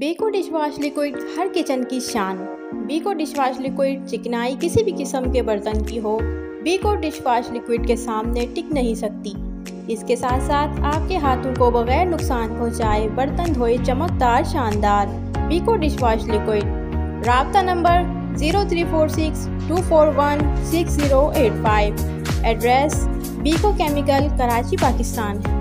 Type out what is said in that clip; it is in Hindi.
बीको डिशवाश लिक्विड हर किचन की शान। बीको डिशवाश लिक्विड चिकनाई किसी भी किस्म के बर्तन की हो, बीको डिशवाश लिक्विड के सामने टिक नहीं सकती। इसके साथ साथ आपके हाथों को बगैर नुकसान पहुँचाए बर्तन धोए चमकदार शानदार बीको डिशवाश लिक्विड। रबता number zero three four six two four one six zero eight five address Beco chemical Karachi, Pakistan.